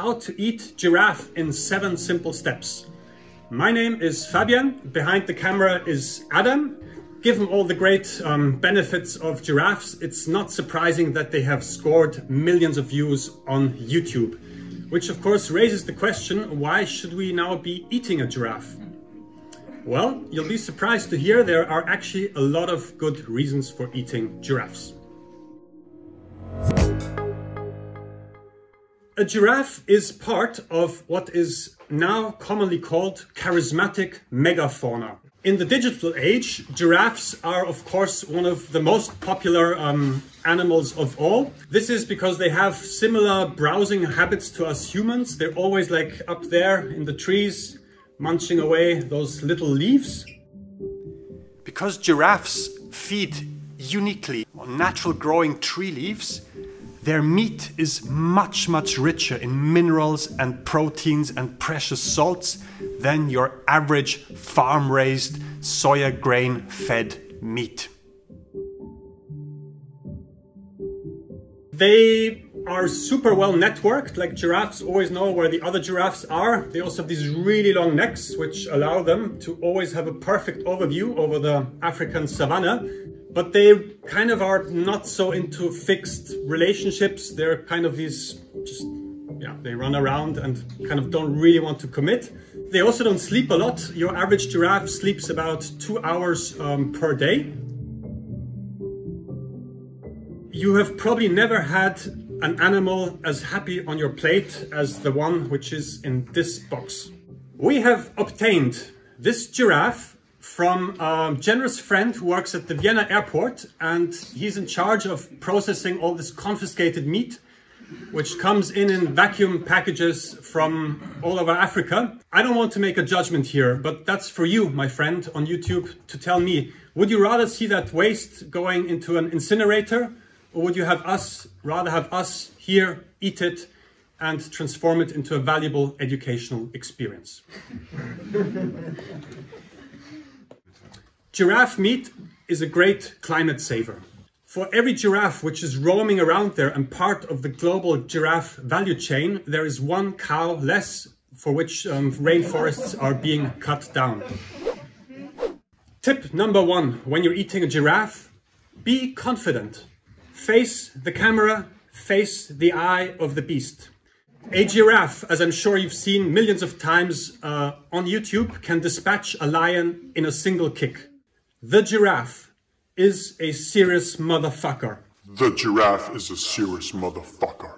how to eat giraffe in seven simple steps. My name is Fabian, behind the camera is Adam. Given all the great um, benefits of giraffes, it's not surprising that they have scored millions of views on YouTube. Which of course raises the question, why should we now be eating a giraffe? Well, you'll be surprised to hear there are actually a lot of good reasons for eating giraffes. A giraffe is part of what is now commonly called charismatic megafauna. In the digital age, giraffes are of course one of the most popular um, animals of all. This is because they have similar browsing habits to us humans. They're always like up there in the trees, munching away those little leaves. Because giraffes feed uniquely on natural growing tree leaves, their meat is much, much richer in minerals and proteins and precious salts than your average farm raised soya grain fed meat. They are super well networked, like giraffes always know where the other giraffes are. They also have these really long necks, which allow them to always have a perfect overview over the African savanna but they kind of are not so into fixed relationships. They're kind of these just, yeah, they run around and kind of don't really want to commit. They also don't sleep a lot. Your average giraffe sleeps about two hours um, per day. You have probably never had an animal as happy on your plate as the one which is in this box. We have obtained this giraffe from a generous friend who works at the Vienna airport and he's in charge of processing all this confiscated meat which comes in in vacuum packages from all over Africa. I don't want to make a judgment here, but that's for you, my friend, on YouTube to tell me, would you rather see that waste going into an incinerator or would you have us, rather have us here eat it and transform it into a valuable educational experience? Giraffe meat is a great climate saver. For every giraffe which is roaming around there and part of the global giraffe value chain, there is one cow less for which um, rainforests are being cut down. Tip number one, when you're eating a giraffe, be confident. Face the camera, face the eye of the beast. A giraffe, as I'm sure you've seen millions of times uh, on YouTube, can dispatch a lion in a single kick. The giraffe is a serious motherfucker. The giraffe is a serious motherfucker.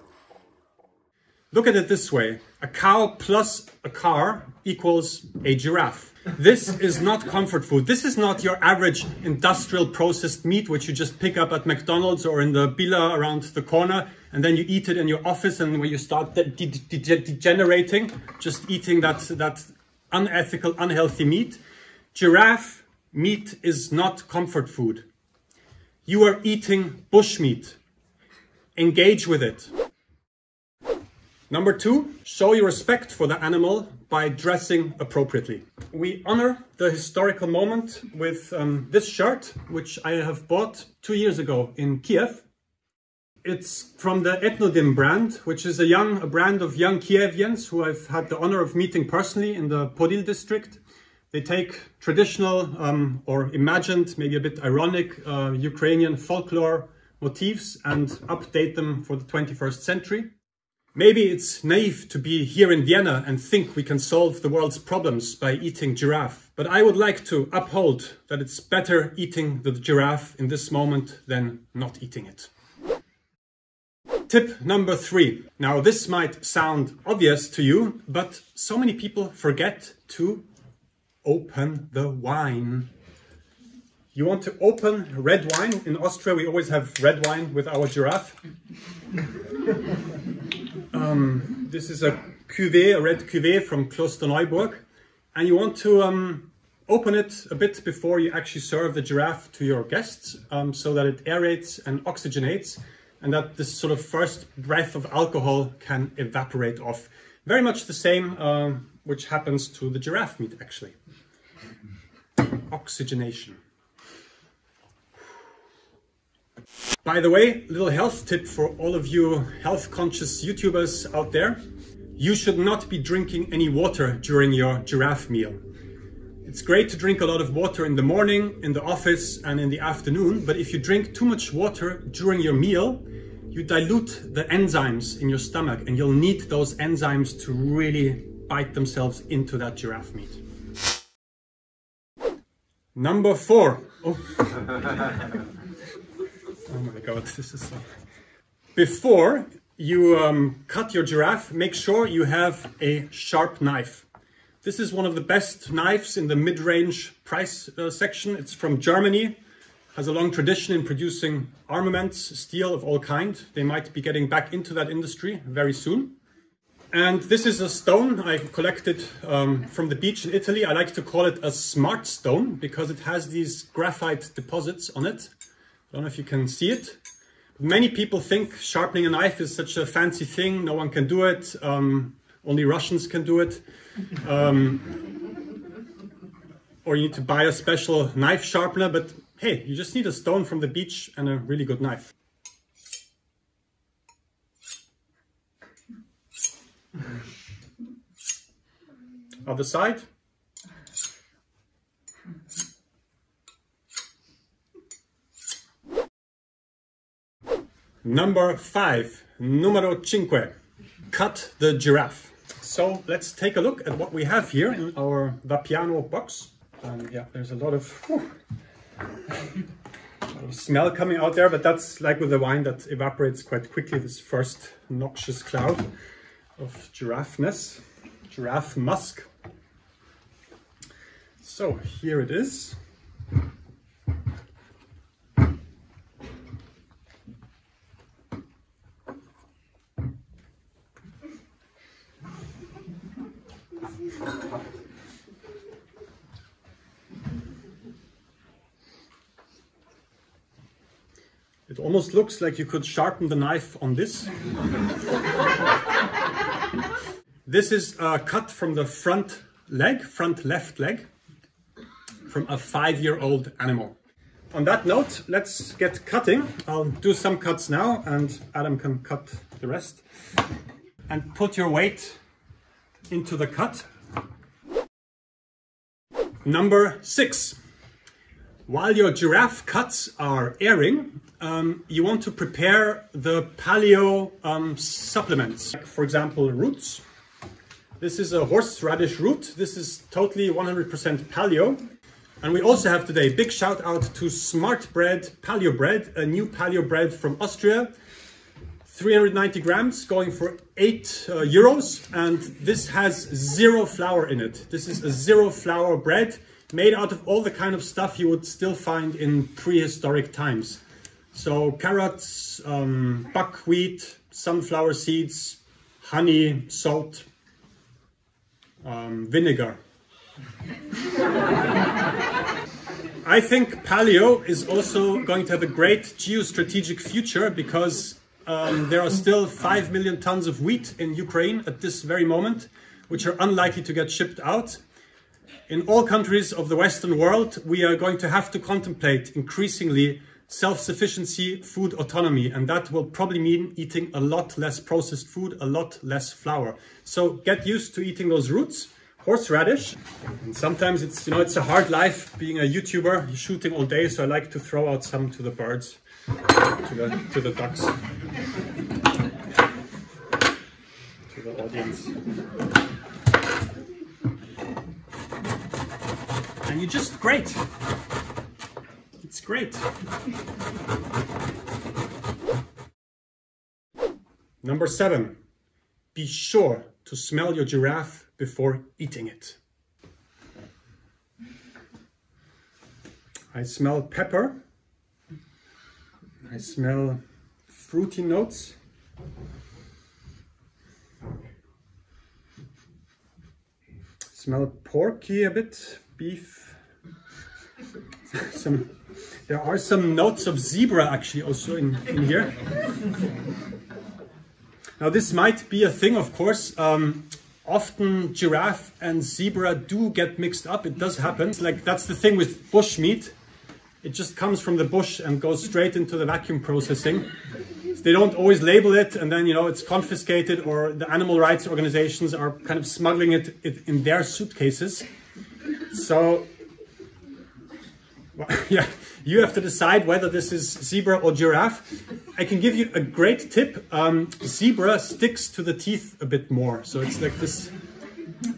Look at it this way. A cow plus a car equals a giraffe. This is not comfort food. This is not your average industrial processed meat, which you just pick up at McDonald's or in the Billa around the corner, and then you eat it in your office, and when you start de de de degenerating, just eating that, that unethical, unhealthy meat. Giraffe Meat is not comfort food. You are eating bushmeat. Engage with it. Number two, show your respect for the animal by dressing appropriately. We honor the historical moment with um, this shirt, which I have bought two years ago in Kiev. It's from the Etnodim brand, which is a young a brand of young Kievians who I've had the honor of meeting personally in the Podil district. They take traditional um, or imagined, maybe a bit ironic uh, Ukrainian folklore motifs and update them for the 21st century. Maybe it's naive to be here in Vienna and think we can solve the world's problems by eating giraffe, but I would like to uphold that it's better eating the giraffe in this moment than not eating it. Tip number three. Now this might sound obvious to you, but so many people forget to open the wine. You want to open red wine. In Austria, we always have red wine with our giraffe. um, this is a cuvée, a red cuvée from Klosterneuburg. And you want to um, open it a bit before you actually serve the giraffe to your guests um, so that it aerates and oxygenates and that this sort of first breath of alcohol can evaporate off. Very much the same uh, which happens to the giraffe meat actually oxygenation. By the way, little health tip for all of you health conscious YouTubers out there. you should not be drinking any water during your giraffe meal. It's great to drink a lot of water in the morning, in the office, and in the afternoon, but if you drink too much water during your meal, you dilute the enzymes in your stomach and you'll need those enzymes to really bite themselves into that giraffe meat. Number four. Oh, oh my god, this is so... Before you um, cut your giraffe, make sure you have a sharp knife. This is one of the best knives in the mid-range price uh, section. It's from Germany, has a long tradition in producing armaments, steel of all kind. They might be getting back into that industry very soon. And this is a stone I collected um, from the beach in Italy. I like to call it a smart stone because it has these graphite deposits on it. I don't know if you can see it. Many people think sharpening a knife is such a fancy thing. No one can do it. Um, only Russians can do it. Um, or you need to buy a special knife sharpener. But hey, you just need a stone from the beach and a really good knife. Other side. Number five, numero cinque, cut the giraffe. So let's take a look at what we have here in our Vapiano box. Um, yeah, there's a lot of, whew, a lot of smell coming out there, but that's like with the wine that evaporates quite quickly, this first noxious cloud of giraffeness, giraffe musk. So here it is. It almost looks like you could sharpen the knife on this. this is a cut from the front leg, front left leg, from a five-year-old animal. On that note, let's get cutting. I'll do some cuts now and Adam can cut the rest. And put your weight into the cut. Number six. While your giraffe cuts are airing, um, you want to prepare the paleo um, supplements. For example, roots. This is a horseradish root. This is totally 100% paleo. And we also have today big shout out to Smart Bread Paleo Bread, a new paleo bread from Austria. 390 grams going for 8 uh, euros and this has zero flour in it. This is a zero flour bread made out of all the kind of stuff you would still find in prehistoric times. So carrots, um, buckwheat, sunflower seeds, honey, salt, um, vinegar. I think paleo is also going to have a great geostrategic future because um, there are still 5 million tons of wheat in Ukraine at this very moment, which are unlikely to get shipped out. In all countries of the Western world, we are going to have to contemplate increasingly self-sufficiency, food autonomy, and that will probably mean eating a lot less processed food, a lot less flour. So get used to eating those roots. Horseradish, and sometimes it's, you know, it's a hard life being a YouTuber, You're shooting all day, so I like to throw out some to the birds, to the, to the ducks, to the audience. And you're just great. Great. Number seven, be sure to smell your giraffe before eating it. I smell pepper. I smell fruity notes. smell porky a bit, beef. Some there are some notes of zebra actually also in, in here. Now this might be a thing, of course. Um, often giraffe and zebra do get mixed up. It does happen. Like that's the thing with bush meat. It just comes from the bush and goes straight into the vacuum processing. They don't always label it and then, you know, it's confiscated or the animal rights organizations are kind of smuggling it, it in their suitcases. So, yeah, you have to decide whether this is zebra or giraffe. I can give you a great tip. Um, zebra sticks to the teeth a bit more. So it's like this,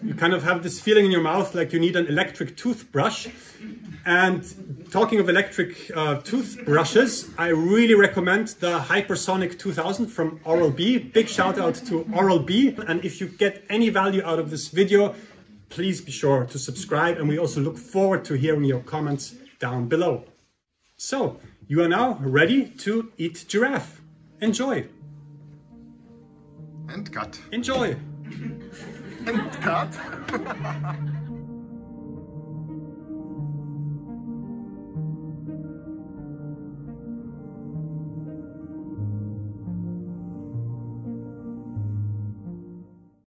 you kind of have this feeling in your mouth like you need an electric toothbrush. And talking of electric uh, toothbrushes, I really recommend the Hypersonic 2000 from Oral-B. Big shout out to Oral-B. And if you get any value out of this video, please be sure to subscribe. And we also look forward to hearing your comments down below. So, you are now ready to eat giraffe. Enjoy. And cut. Enjoy. And cut.